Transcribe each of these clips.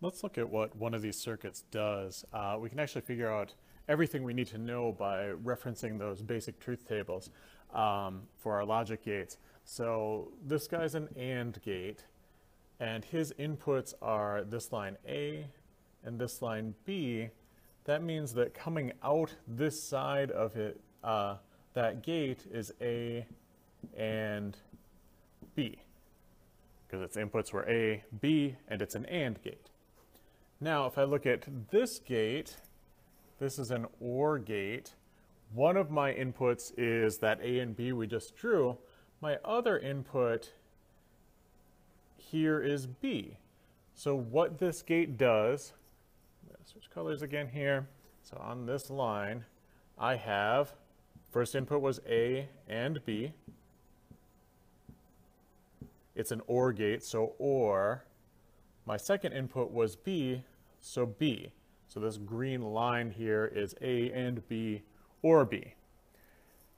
Let's look at what one of these circuits does. Uh, we can actually figure out everything we need to know by referencing those basic truth tables um, for our logic gates. So this guy's an AND gate, and his inputs are this line A and this line B. That means that coming out this side of it, uh, that gate is A and B because its inputs were A, B, and it's an AND gate. Now, if I look at this gate, this is an OR gate. One of my inputs is that A and B we just drew. My other input here is B. So what this gate does, switch colors again here. So on this line, I have, first input was A and B. It's an OR gate, so OR. My second input was B, so B. So this green line here is A and B or B.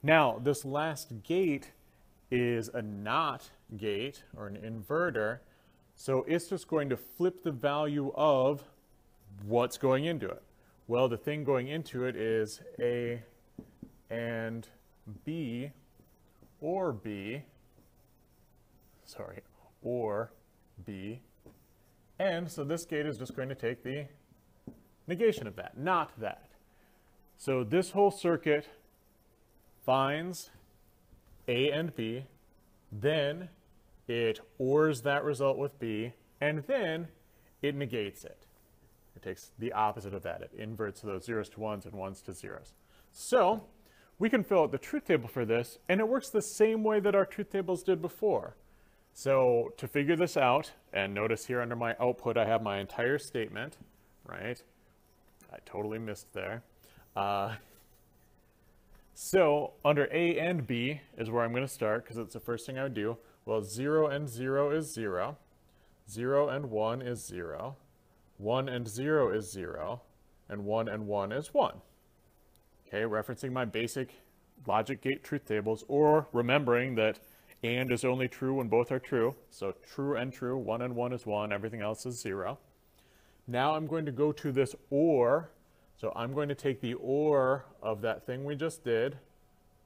Now, this last gate is a NOT gate or an inverter. So it's just going to flip the value of what's going into it. Well, the thing going into it is A and B or B, sorry, or B and so this gate is just going to take the negation of that, not that. So this whole circuit finds A and B, then it ORs that result with B, and then it negates it. It takes the opposite of that. It inverts those zeros to ones and ones to zeros. So we can fill out the truth table for this, and it works the same way that our truth tables did before. So to figure this out, and notice here under my output, I have my entire statement, right? I totally missed there. Uh, so under A and B is where I'm going to start because it's the first thing I would do. Well, 0 and 0 is 0. 0 and 1 is 0. 1 and 0 is 0. And 1 and 1 is 1. Okay, referencing my basic logic gate truth tables or remembering that and is only true when both are true. So true and true, one and one is one, everything else is zero. Now I'm going to go to this OR. So I'm going to take the OR of that thing we just did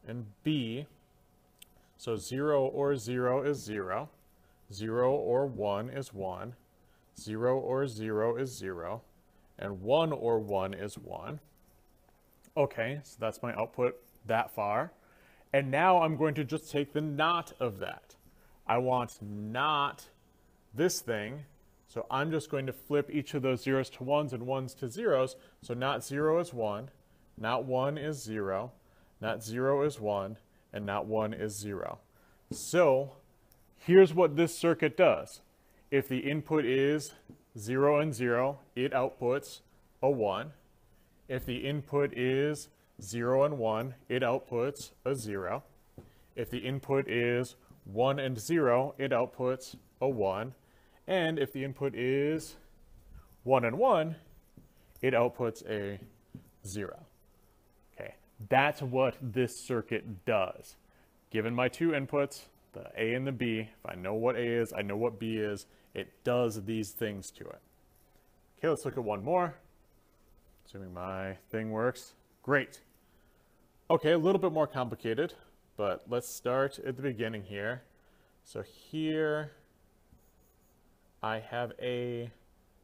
and B. So 0 or 0 is 0. 0 or 1 is 1. 0 or 0 is 0. And 1 or 1 is 1. Okay, so that's my output that far. And now I'm going to just take the not of that. I want not this thing, so I'm just going to flip each of those zeros to ones and ones to zeros. So not zero is one, not one is zero, not zero is one, and not one is zero. So here's what this circuit does. If the input is zero and zero, it outputs a one. If the input is 0 and 1, it outputs a 0. If the input is 1 and 0, it outputs a 1. And if the input is 1 and 1, it outputs a 0. Okay, that's what this circuit does. Given my two inputs, the A and the B, if I know what A is, I know what B is, it does these things to it. Okay, let's look at one more. Assuming my thing works. Great. Okay, a little bit more complicated, but let's start at the beginning here. So here I have A,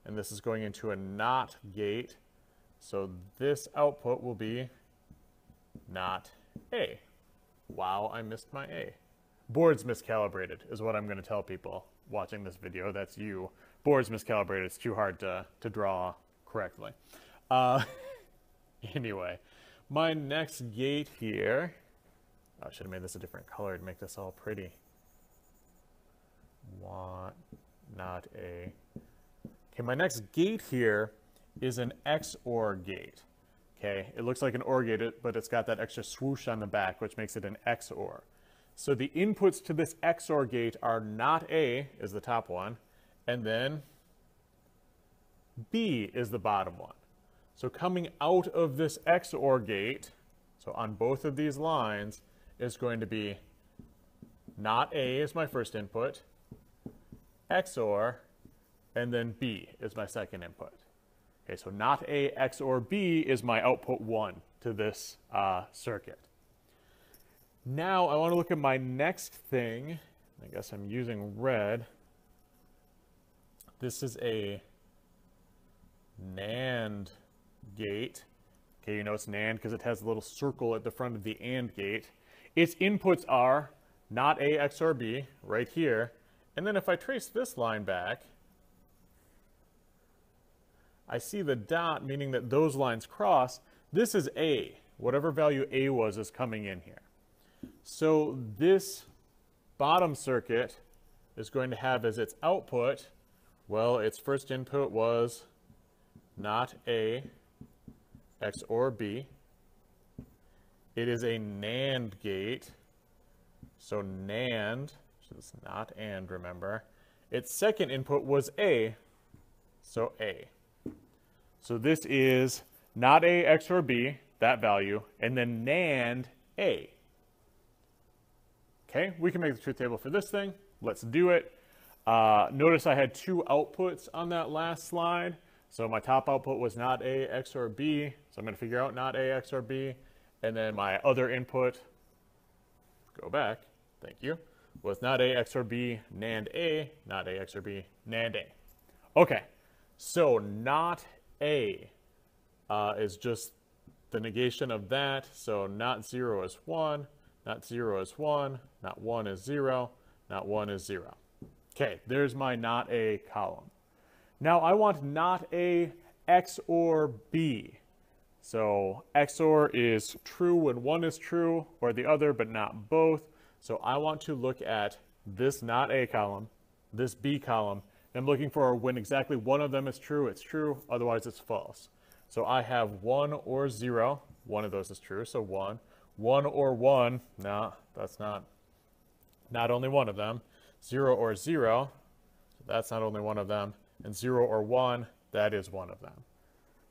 and this is going into a NOT gate. So this output will be not A. Wow, I missed my A. Board's miscalibrated is what I'm going to tell people watching this video. That's you. Board's miscalibrated. It's too hard to, to draw correctly. Uh, anyway, my next gate here, oh, I should have made this a different color to make this all pretty. Want, not a. Okay, my next gate here is an XOR gate. Okay, it looks like an OR gate, but it's got that extra swoosh on the back, which makes it an XOR. So the inputs to this XOR gate are not A, is the top one, and then B is the bottom one. So coming out of this XOR gate, so on both of these lines, is going to be not A is my first input, XOR, and then B is my second input. Okay, so not A XOR B is my output 1 to this uh, circuit. Now I want to look at my next thing. I guess I'm using red. This is a NAND gate. Okay, you know it's NAND because it has a little circle at the front of the AND gate. Its inputs are not A, XOR B, right here. And then if I trace this line back, I see the dot, meaning that those lines cross. This is A. Whatever value A was is coming in here. So this bottom circuit is going to have as its output, well, its first input was not A, XOR B. It is a NAND gate. So NAND, so it's not AND, remember. Its second input was A, so A. So this is not A, XOR B, that value, and then NAND A. Okay, we can make the truth table for this thing. Let's do it. Uh, notice I had two outputs on that last slide. So my top output was not A, XOR B. So I'm going to figure out not A, XOR B. And then my other input, go back, thank you, was not A, XOR B, NAND A, not A, XOR B, NAND A. Okay, so not A uh, is just the negation of that. So not 0 is 1, not 0 is 1, not 1 is 0, not 1 is 0. Okay, there's my not A column. Now I want not A, XOR B. So XOR is true when one is true or the other, but not both. So I want to look at this not A column, this B column. I'm looking for when exactly one of them is true, it's true, otherwise it's false. So I have one or zero, one of those is true, so one. One or one, no, that's not, not only one of them. Zero or zero, so that's not only one of them. And zero or one, that is one of them.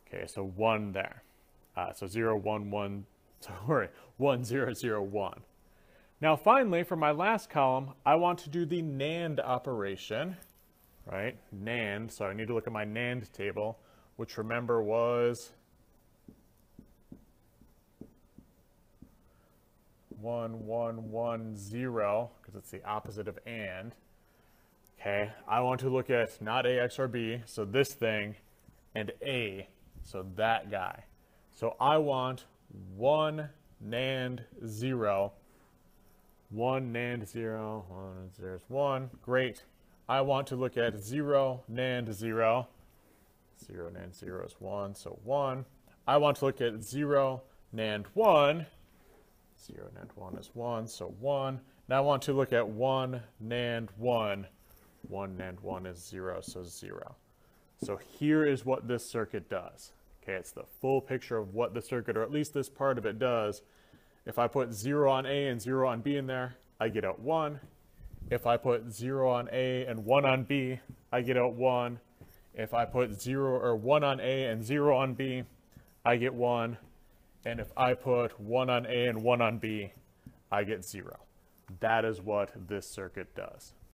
Okay, so one there. Uh, so 0, 1, 1, sorry, 1, 0, 0, 1. Now finally, for my last column, I want to do the NAND operation, right? NAND, so I need to look at my NAND table, which remember was 1, 1, 1, 0, because it's the opposite of AND. Okay, I want to look at not A, XOR B, so this thing, and A, so that guy. So I want one NAND zero, one NAND zero, one, there's one, great. I want to look at zero NAND zero, zero NAND zero is one, so one. I want to look at zero NAND one, zero NAND one is one, so one. Now I want to look at one NAND one, one and one is zero, so zero. So here is what this circuit does. Okay, it's the full picture of what the circuit, or at least this part of it does. If I put 0 on A and 0 on B in there, I get out 1. If I put 0 on A and 1 on B, I get out 1. If I put 0 or 1 on A and 0 on B, I get 1. And if I put 1 on A and 1 on B, I get 0. That is what this circuit does.